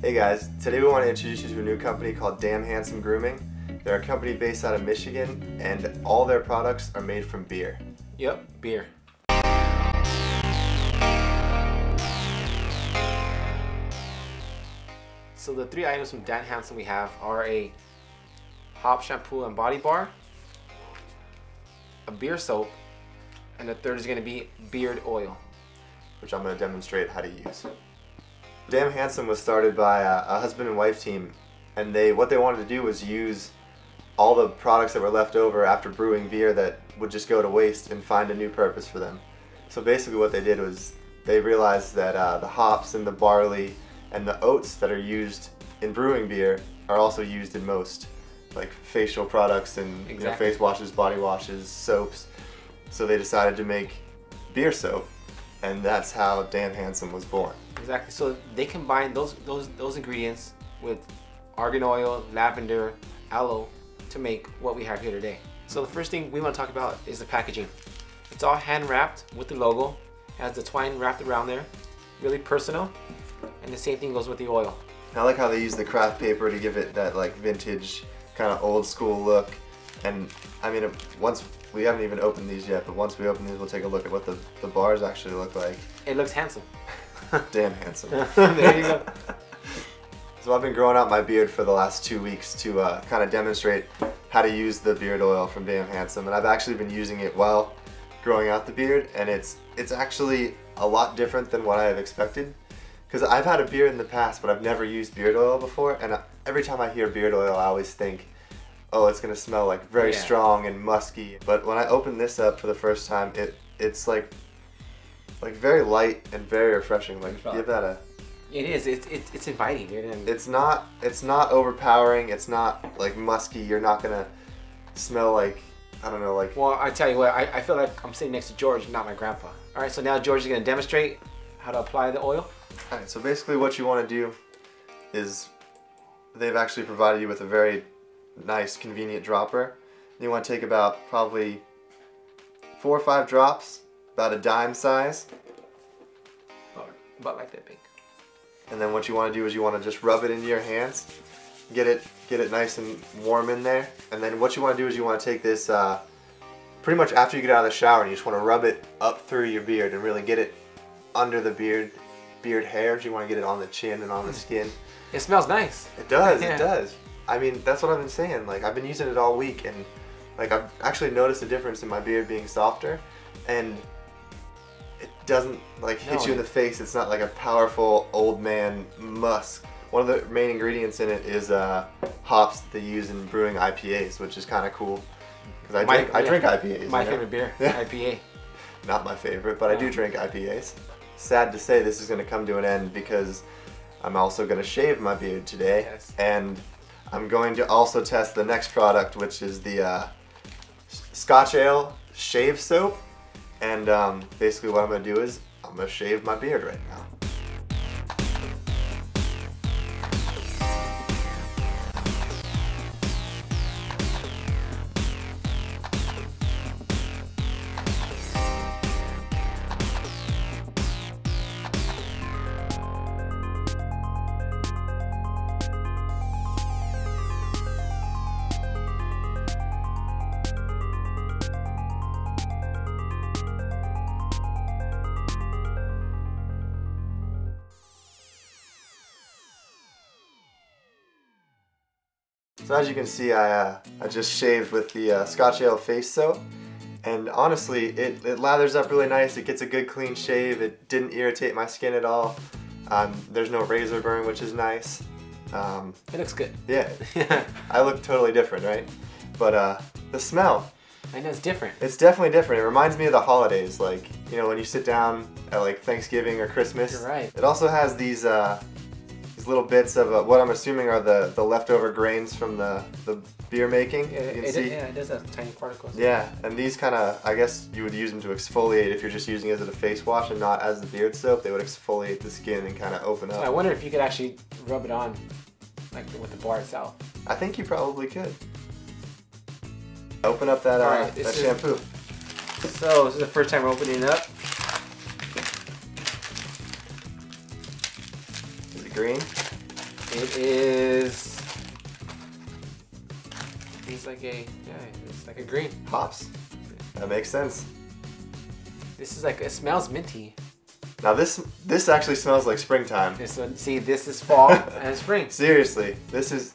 Hey guys, today we want to introduce you to a new company called Damn Handsome Grooming. They're a company based out of Michigan and all their products are made from beer. Yep, beer. So the three items from Damn Handsome we have are a hop shampoo and body bar, a beer soap, and the third is going to be beard oil. which I'm going to demonstrate how to use. Damn Handsome was started by a, a husband and wife team, and they what they wanted to do was use all the products that were left over after brewing beer that would just go to waste and find a new purpose for them. So basically, what they did was they realized that uh, the hops and the barley and the oats that are used in brewing beer are also used in most like facial products and you know, face washes, body washes, soaps. So they decided to make beer soap, and that's how Damn Handsome was born. Exactly. So they combine those those those ingredients with argan oil, lavender, aloe to make what we have here today. So the first thing we want to talk about is the packaging. It's all hand wrapped with the logo, has the twine wrapped around there, really personal. And the same thing goes with the oil. I like how they use the craft paper to give it that like vintage kind of old school look. And I mean, once we haven't even opened these yet, but once we open these, we'll take a look at what the, the bars actually look like. It looks handsome. Damn handsome. there you go. So I've been growing out my beard for the last two weeks to uh, kind of demonstrate how to use the beard oil from Damn Handsome, and I've actually been using it while growing out the beard, and it's it's actually a lot different than what I have expected. Because I've had a beard in the past, but I've never used beard oil before, and I- every time I hear beard oil, I always think, oh, it's gonna smell like very Yeah. strong and musky. But when I open this up for the first time, it it's like like very light and very refreshing. Like give that a It is. It's it's, it's inviting, dude. And it's not it's not overpowering it's not like musky you're not gonna smell like i don't know like well, I tell you what, I, I feel like I'm sitting next to George, not my grandpa. All right, so now George is gonna demonstrate how to apply the oil. all right so basically what you want to do is they've actually provided you with a very nice convenient dropper you want to take about probably four or five drops about a dime size? About, like that big. and then what you want to do is you want to just rub it into your hands get it get it nice and warm in there. And then what you want to do is you want to take this uh, pretty much after you get out of the shower and you just want to rub it up through your beard and really get it under the beard beard hairs. You want to get it on the chin and on the skin. It smells nice. it does Yeah. it does. I mean that's what i've been saying. Like i've been using it all week and like i've actually noticed a difference in my beard being softer. And doesn't like hit No, you in the face it's not like a powerful old man musk one of the main ingredients in it is uh, hops that they use in brewing ipas which is kind of cool because i My- drink i yeah. drink ipas My you know? favorite beer. IPA. not my favorite, but I do drink IPAs. Sad to say, this is going to come to an end because I'm also going to shave my beard today, Yes. and I'm going to also test the next product, which is the uh, Scotch Ale Shave Soap. And um, basically, what I'm to do is I'm to shave my beard right now. So as you can see, I, uh, I just shaved with the uh, Scotch Ale Face Soap. And honestly, it, it lathers up really nice. It gets a good clean shave. It didn't irritate my skin at all. Um, there's no razor burn, which is nice. Um, It looks good. yeah, I look totally different, right? But uh, the smell, I know it's different. it's definitely different. It reminds me of the holidays, like you know when you sit down at like Thanksgiving or Christmas. You're right. It also has these uh, these little bits of uh, what I'm assuming are the the leftover grains from the the beer making. Yeah, you can it, see. yeah, it does have tiny particles. Yeah, and these kind of, I guess you would use them to exfoliate if you're just using it as a face wash and not as the beard soap. They would exfoliate the skin and kind of open So I wonder if you could actually rub it on, like with the bar itself. I think you probably could. Open up that, uh, this that is- shampoo. So this is the first time we're opening it up. Is it green? It's like a yeah, it's like a green. Hops. That makes sense. This is like it smells minty. Now this this actually smells like springtime. This one, see, this is fall and spring. Seriously, this is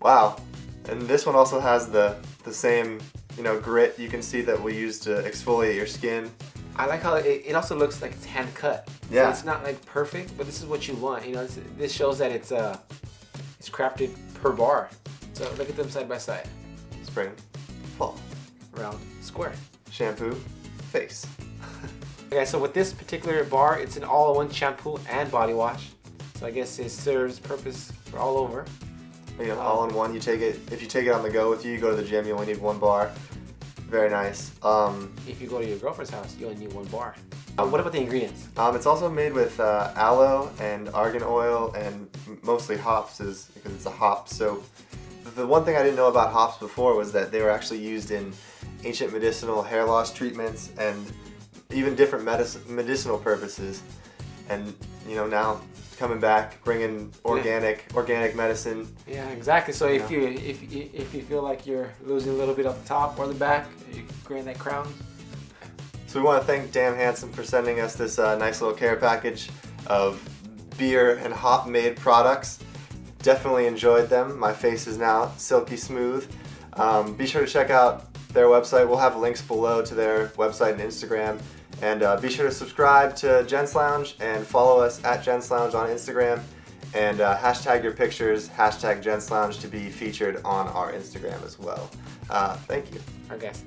wow. And this one also has the the same you know grit. You can see that we use to exfoliate your skin. I like how it, it also looks like it's hand cut. Yeah. So it's not like perfect, but this is what you want. You know, it's, this shows that it's uh, it's crafted per bar. So look at them side by side. Spring, fall, Round, square. shampoo, face. Okay, so with this particular bar, it's an all-in-one shampoo and body wash. So I guess it serves purpose for all over. You know, all in one. You take it if you take it on the go with you. You go to the gym. You only need one bar. Very nice. Um, If you go to your girlfriend's house, you only need one bar. Uh, what about the ingredients? um, it's also made with uh, aloe and argan oil and mostly hops, is because it's a hop soap. The one thing I didn't know about hops before was that they were actually used in ancient medicinal hair loss treatments and even different medic- medicinal purposes. And you know now coming back, bringing organic organic medicine. Yeah, exactly. So if Yeah. you if you- if you feel like you're losing a little bit off the top or the back, you grab that crown. So we want to thank Damn Handsome for sending us this uh, nice little care package of beer and hop made products. Definitely enjoyed them. My face is now silky smooth. Um, be sure to check out their website. We'll have links below to their website and Instagram. And uh, be sure to subscribe to Gents Lounge and follow us at Gents Lounge on Instagram. And uh, hashtag your pictures, hashtag Gents Lounge to be featured on our Instagram as well. Uh, thank you. Our guest.